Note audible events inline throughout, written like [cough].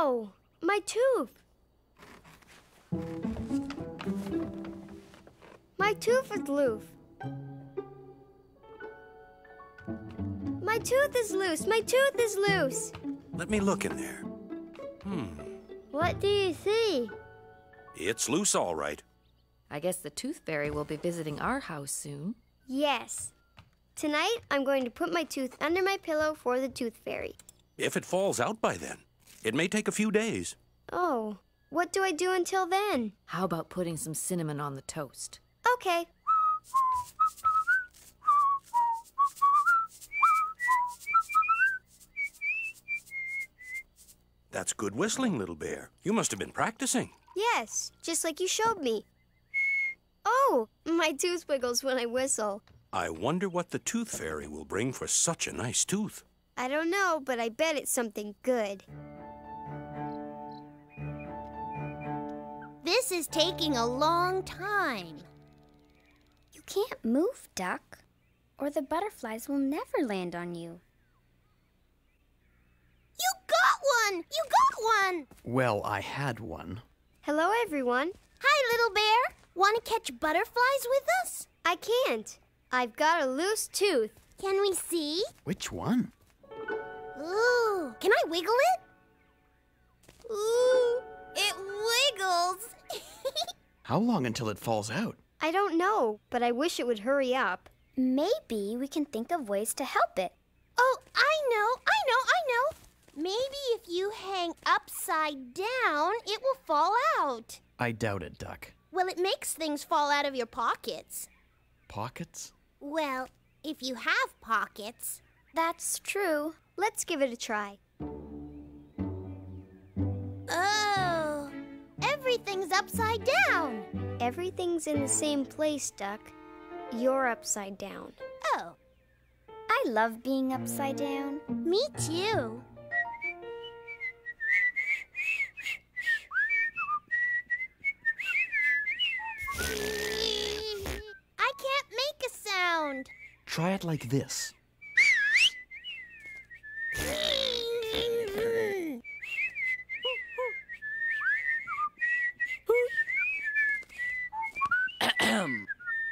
Ow! My tooth! My tooth is loose. My tooth is loose. My tooth is loose. Let me look in there. Hmm. What do you see? It's loose, all right. I guess the tooth fairy will be visiting our house soon. Yes. Tonight, I'm going to put my tooth under my pillow for the tooth fairy. If it falls out by then, it may take a few days. Oh, what do I do until then? How about putting some cinnamon on the toast? Okay. That's good whistling, little bear. You must have been practicing. Yes, just like you showed me. Oh, my tooth wiggles when I whistle. I wonder what the tooth fairy will bring for such a nice tooth. I don't know, but I bet it's something good. This is taking a long time. You can't move, Duck, or the butterflies will never land on you. You got one! You got one! Well, I had one. Hello, everyone. Hi, little bear. Want to catch butterflies with us? I can't. I've got a loose tooth. Can we see? Which one? Ooh, can I wiggle it? How long until it falls out? I don't know, but I wish it would hurry up. Maybe we can think of ways to help it. oh, I know, I know, I know. Maybe if you hang upside down, it will fall out. I doubt it, Duck. Well, it makes things fall out of your pockets. Pockets? Well, if you have pockets. That's true. Let's give it a try. Everything's upside down. Everything's in the same place, Duck. You're upside down. Oh, I love being upside down. me too. I can't make a sound. Try it like this.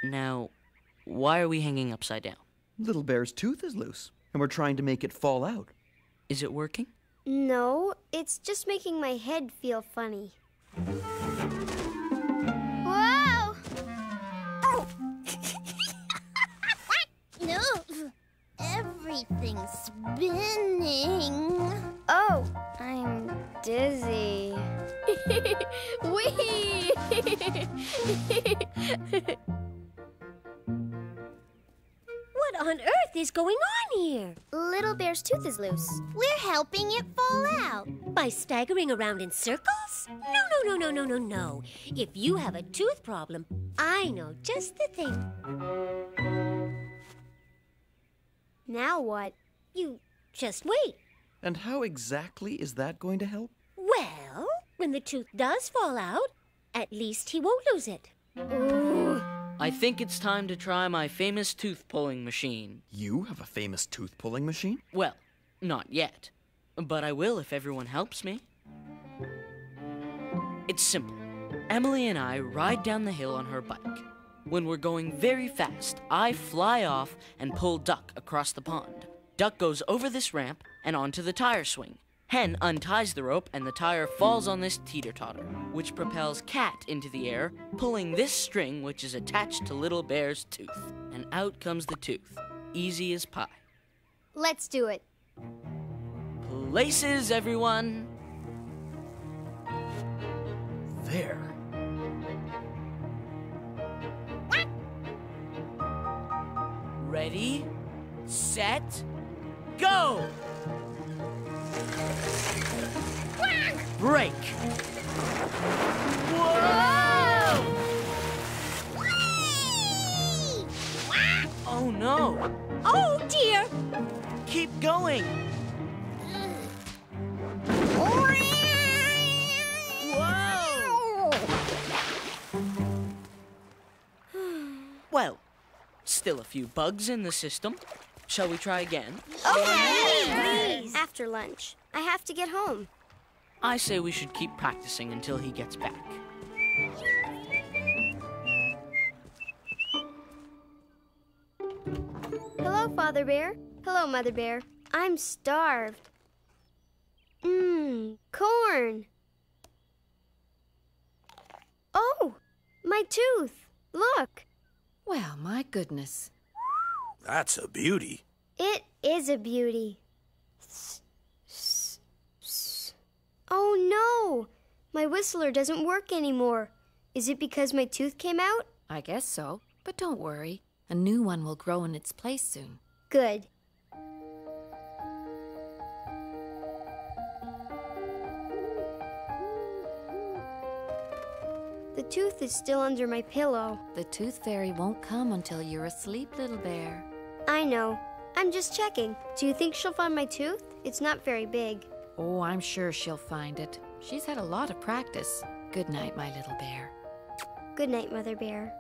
Now, why are we hanging upside down? Little Bear's tooth is loose, and we're trying to make it fall out. Is it working? No, it's just making my head feel funny. Whoa! Oh! [laughs] no! Everything's spinning. Oh, I'm dizzy. [laughs] Whee! [laughs] on earth is going on here? Little Bear's tooth is loose. We're helping it fall out. By staggering around in circles? No, no, no, no, no, no, no. If you have a tooth problem, I know just the thing. Now what? You just wait. And how exactly is that going to help? Well, when the tooth does fall out, at least he won't lose it. I think it's time to try my famous tooth pulling machine. You have a famous tooth pulling machine? Well, not yet. But I will if everyone helps me. It's simple. Emily and I ride down the hill on her bike. When we're going very fast, I fly off and pull Duck across the pond. Duck goes over this ramp and onto the tire swing. Hen unties the rope and the tire falls on this teeter totter, which propels Cat into the air, pulling this string which is attached to Little Bear's tooth. And out comes the tooth, easy as pie. Let's do it. Places, everyone. There. Ready, set, go! Break. Whoa! Oh no! Oh dear! Keep going! Whoa! Well, still a few bugs in the system. Shall we try again? Okay. Please. After lunch. I have to get home. I say we should keep practicing until he gets back. Hello, Father Bear. Hello, Mother Bear. I'm starved. Mmm, corn. Oh, my tooth. Look, Well, my goodness. That's a beauty. it is a beauty. S- s- s- Oh no, my whistler doesn't work anymore. Is it because my tooth came out? I guess so. But don't worry. A new one will grow in its place soon. Good. The tooth is still under my pillow. The tooth fairy won't come until you're asleep, little bear. I know. I'm just checking. Do you think she'll find my tooth? It's not very big. Oh, I'm sure she'll find it. She's had a lot of practice. Good night, my little bear. Good night, Mother Bear.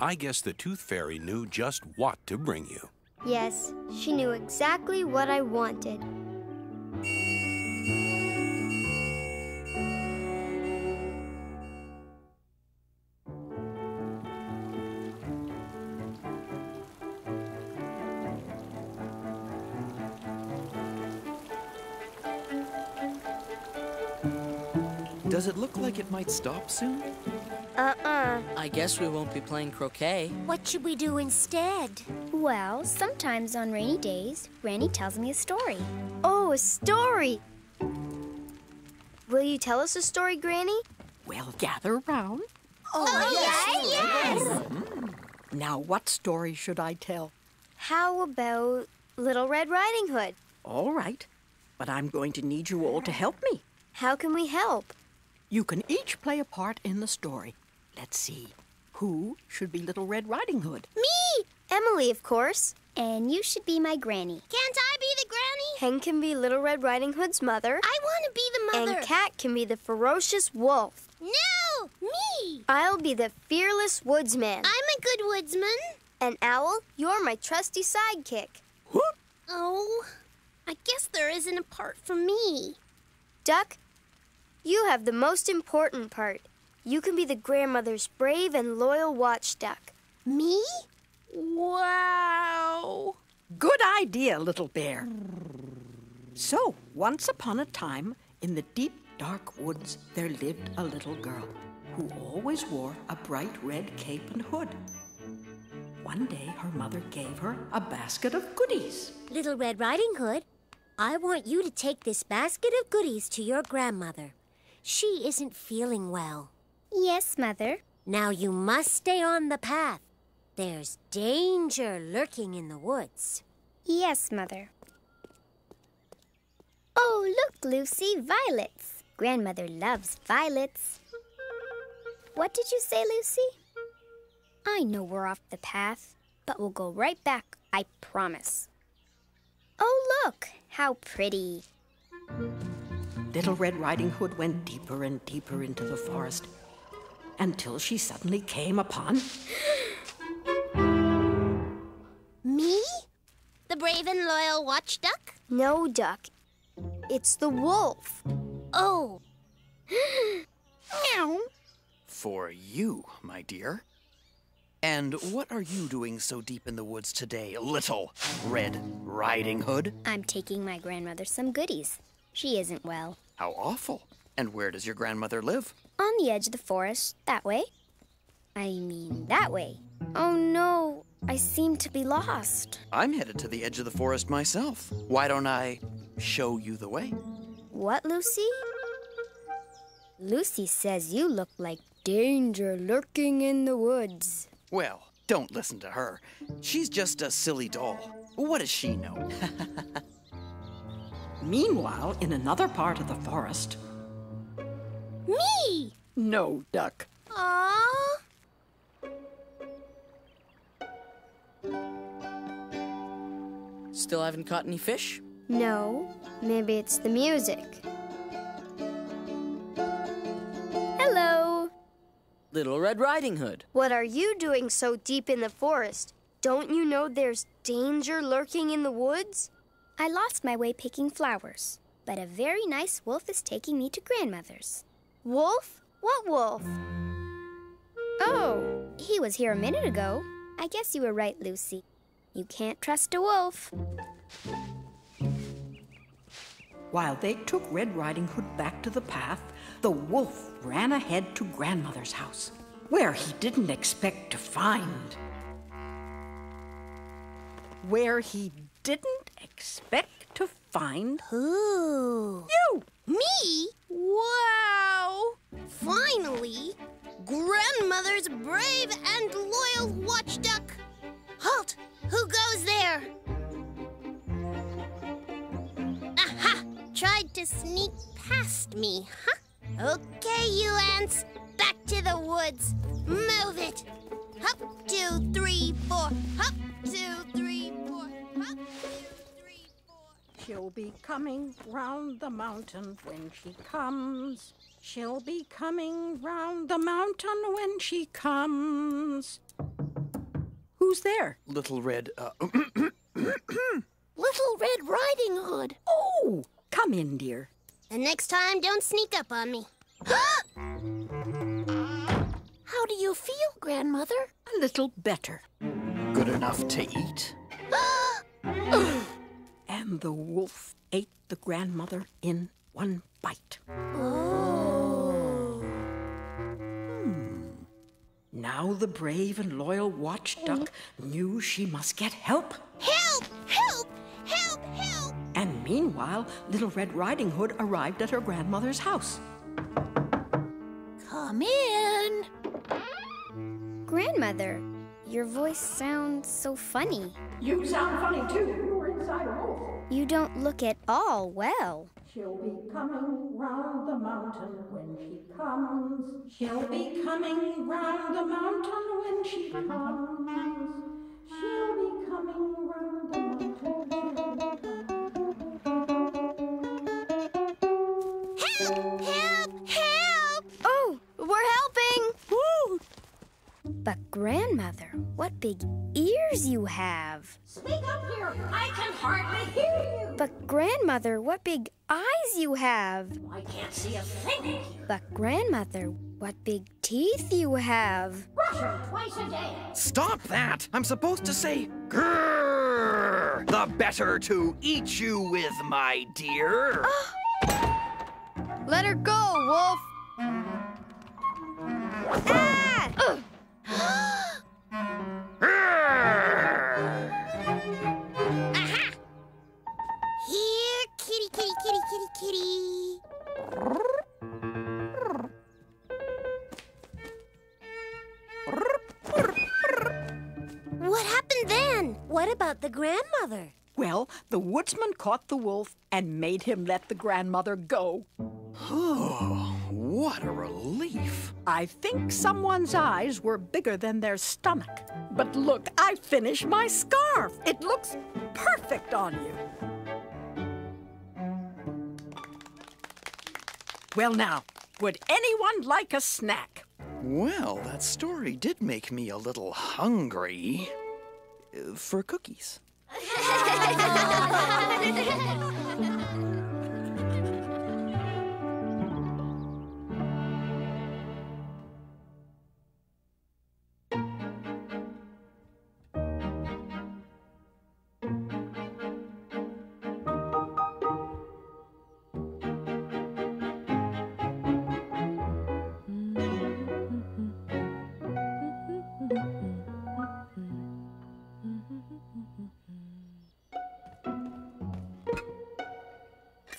I guess the Tooth Fairy knew just what to bring you. Yes, she knew exactly what I wanted. Does it look like it might stop soon? Uh-uh. I guess we won't be playing croquet. What should we do instead? Well, sometimes on rainy days, Granny tells me a story. Oh, a story. Will you tell us a story, Granny? Well, gather round. Oh, oh, yes, mm-hmm. Now, what story should I tell? How about Little Red Riding Hood? All right, but I'm going to need you all to help me. How can we help? You can each play a part in the story. Let's see. Who should be Little Red Riding Hood? Me! Emily, of course. And you should be my granny. Can't I be the granny? Hen can be Little Red Riding Hood's mother. I want to be the mother. And Cat can be the ferocious wolf. No, me. I'll be the fearless woodsman. I'm a good woodsman. And Owl, you're my trusty sidekick. Whoop! Oh, I guess there isn't a part for me. Duck, you have the most important part. You can be the grandmother's brave and loyal watch duck. Me? Wow! Good idea, little bear. So, once upon a time, in the deep, dark woods, there lived a little girl who always wore a bright red cape and hood. One day, her mother gave her a basket of goodies. Little Red Riding Hood, I want you to take this basket of goodies to your grandmother. She isn't feeling well. Yes, Mother. Now you must stay on the path. There's danger lurking in the woods. Yes, Mother. Oh, look, Lucy, violets. Grandmother loves violets. What did you say, Lucy? I know we're off the path, but we'll go right back, I promise. Oh, look, how pretty. Little Red Riding Hood went deeper and deeper into the forest until she suddenly came upon. Me? The brave and loyal watch duck? No, Duck. It's the wolf. Oh. [gasps] Meow. For you, my dear. And what are you doing so deep in the woods today, little Red Riding Hood? I'm taking my grandmother some goodies. She isn't well. How awful. And where does your grandmother live? On the edge of the forest, that way. I mean, that way. Oh no, I seem to be lost. I'm headed to the edge of the forest myself. Why don't I show you the way? What, Lucy? Lucy says you look like danger lurking in the woods. Well, don't listen to her. She's just a silly doll. What does she know? [laughs] Meanwhile, in another part of the forest, Me! No duck. Aww. Still haven't caught any fish? No, maybe it's the music. Hello. Little Red Riding Hood. What are you doing so deep in the forest? Don't you know there's danger lurking in the woods? I lost my way picking flowers, but a very nice wolf is taking me to grandmother's. Wolf? What wolf? Oh, he was here a minute ago. I guess you were right, Lucy. You can't trust a wolf. While they took Red Riding Hood back to the path, the wolf ran ahead to grandmother's house, where he didn't expect to find. Where he didn't expect to find Who? you. Me? Wow! Finally, grandmother's brave and loyal watch duck. Halt! Who goes there? Aha! Tried to sneak past me, huh? Okay, you ants. Back to the woods. Move it. Hop, two, three, four. Hop, She'll be coming round the mountain when she comes. She'll be coming round the mountain when she comes. Who's there? Little Red, uh, [clears throat] Little Red Riding Hood. Oh, come in, dear. The next time, don't sneak up on me. [gasps] How do you feel, Grandmother? A little better. good enough to eat. [gasps] [gasps] And the wolf ate the grandmother in one bite. Hmm. Now the brave and loyal watch duck knew she must get help. Help! Help! Help! Help! And meanwhile, Little Red Riding Hood arrived at her grandmother's house. Come in. Grandmother, your voice sounds so funny. You sound funny too. You're inside a wolf. You don't look at all well. She'll be coming round the mountain when she comes. She'll be coming round the mountain when she comes. She'll be coming round the mountain. Help! Help! Help! Oh, we're helping! Woo! But grandmother, what big ears you have. Hardly hear you. But grandmother, what big eyes you have. I can't see a thing. But grandmother, what big teeth you have. Brush her twice a day. Stop that! I'm supposed to say grrr, the better to eat you with, my dear. [gasps] Let her go, Wolf! Ah! [gasps] [gasps] about the grandmother? Well, the woodsman caught the wolf and made him let the grandmother go. Oh, what a relief. I think someone's eyes were bigger than their stomach. But look, I finished my scarf. It looks perfect on you. Well, now, would anyone like a snack? Well, that story did make me a little hungry. For cookies.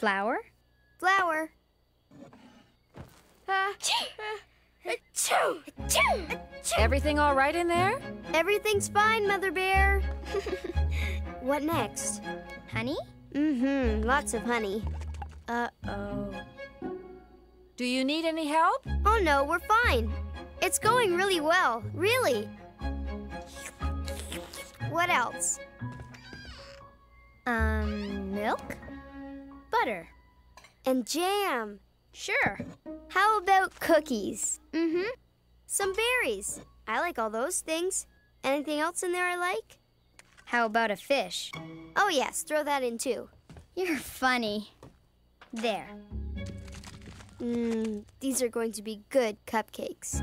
Flour? Flour. Uh, achoo! Everything all right in there? Everything's fine, Mother Bear. [laughs] what next? Honey? Mm-hmm. Lots of honey. Uh-oh. Do you need any help? Oh no, we're fine. It's going really well, really. What else? Um, milk? Butter? And jam. Sure. How about cookies? Mm-hmm. Some berries. I like all those things. Anything else in there I like? How about a fish? Oh yes, throw that in too. You're funny. There. Mmm, these are going to be good cupcakes.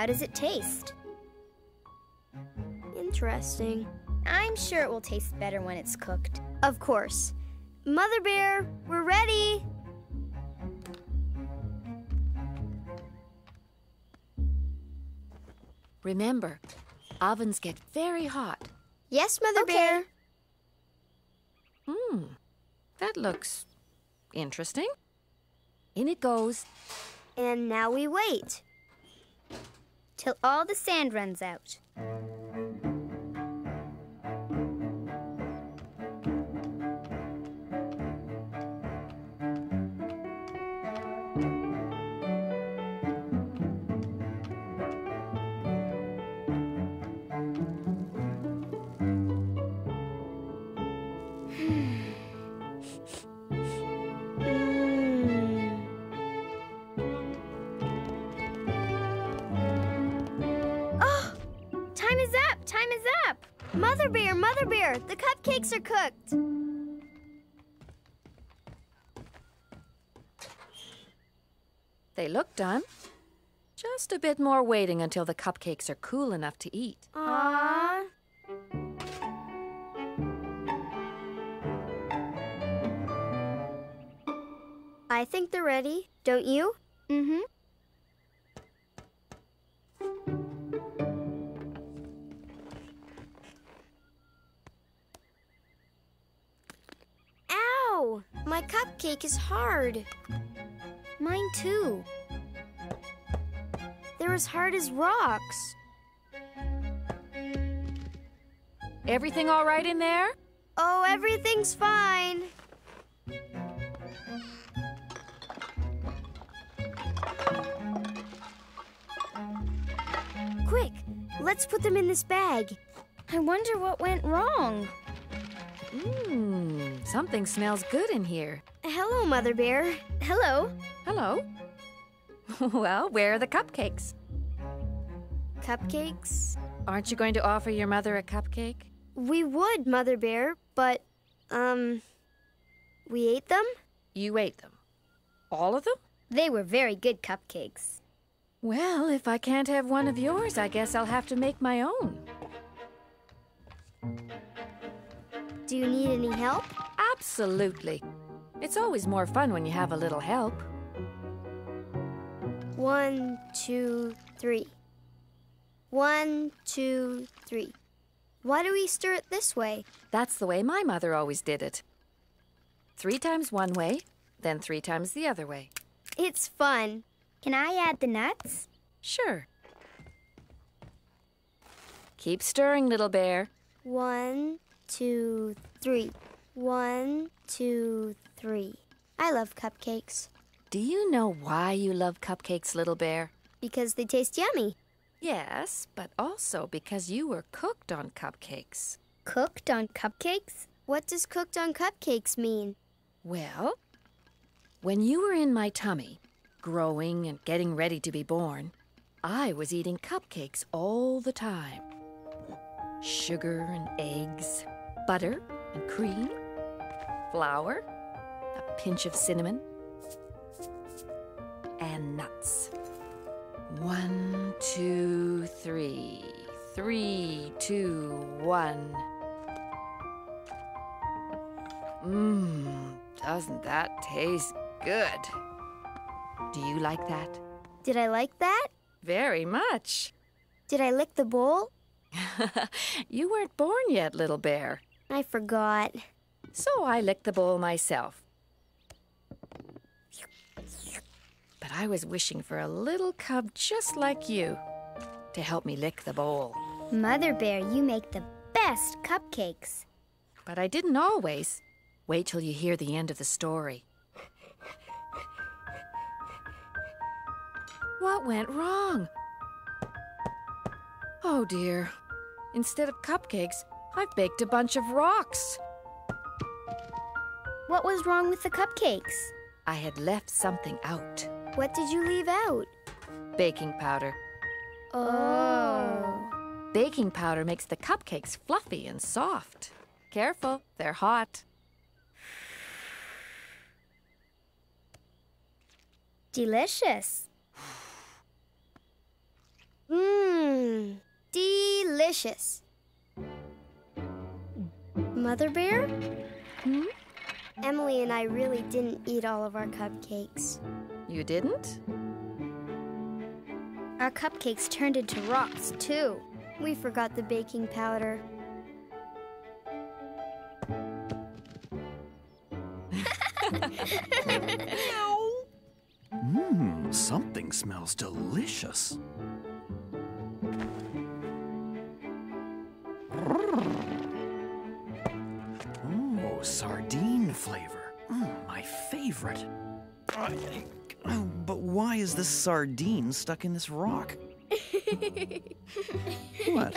How does it taste? Interesting. I'm sure it will taste better when it's cooked. Of course. Mother Bear, we're ready. Remember, ovens get very hot. Yes, Mother Okay. Bear. Hmm, that looks interesting. In it goes. And now we wait. Till all the sand runs out. The cupcakes are cooked. They look done. Just a bit more waiting until the cupcakes are cool enough to eat. Aww. I think they're ready, don't you? Mm-hmm. My cupcake is hard. Mine too. They're as hard as rocks. Everything all right in there? Oh, everything's fine. Quick, let's put them in this bag. I wonder what went wrong. Mmm, something smells good in here. Hello, Mother Bear. Hello. Hello. [laughs] well, where are the cupcakes? Cupcakes? Aren't you going to offer your mother a cupcake? We would, Mother Bear, but, um, we ate them? You ate them. All of them? They were very good cupcakes. Well, if I can't have one of yours, I guess I'll have to make my own. Do you need any help? Absolutely. It's always more fun when you have a little help. One, two, three. One, two, three. Why do we stir it this way? That's the way my mother always did it. Three times one way, then three times the other way. It's fun. Can I add the nuts? Sure. Keep stirring, little bear. One, two, three. One, two, three. I love cupcakes Do you know why you love cupcakes, little bear? because they taste yummy. Yes, but also because you were cooked on cupcakes. Cooked on cupcakes? What does cooked on cupcakes mean? Well, when you were in my tummy, growing and getting ready to be born, I was eating cupcakes all the time. Sugar and eggs, butter and cream, flour, a pinch of cinnamon, and nuts. One, two, three. Three, two, one. Mmm, doesn't that taste good? Do you like that? Did I like that? Very much. Did I lick the bowl? [laughs] you weren't born yet, little bear. I forgot. So I licked the bowl myself. But I was wishing for a little cub just like you to help me lick the bowl. Mother Bear, you make the best cupcakes. But I didn't always. Wait till you hear the end of the story. What went wrong? Oh dear. Instead of cupcakes, I've baked a bunch of rocks. What was wrong with the cupcakes? I had left something out What did you leave out? baking powder. Oh. Baking powder makes the cupcakes fluffy and soft. Careful, they're hot. Delicious. Mmm. Delicious. Mother Bear? Hmm? Emily and I really didn't eat all of our cupcakes. You didn't? Our cupcakes turned into rocks, too. We forgot the baking powder. [laughs] Mmm, something smells delicious. Flavor. Mm, my favorite. Uh, oh, but why is this sardine stuck in this rock? [laughs] what?